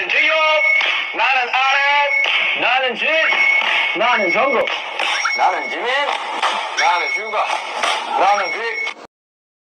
나는 직업, 나는 아래, 나는 집, 나는 정국, 나는 지민, 나는 휴가,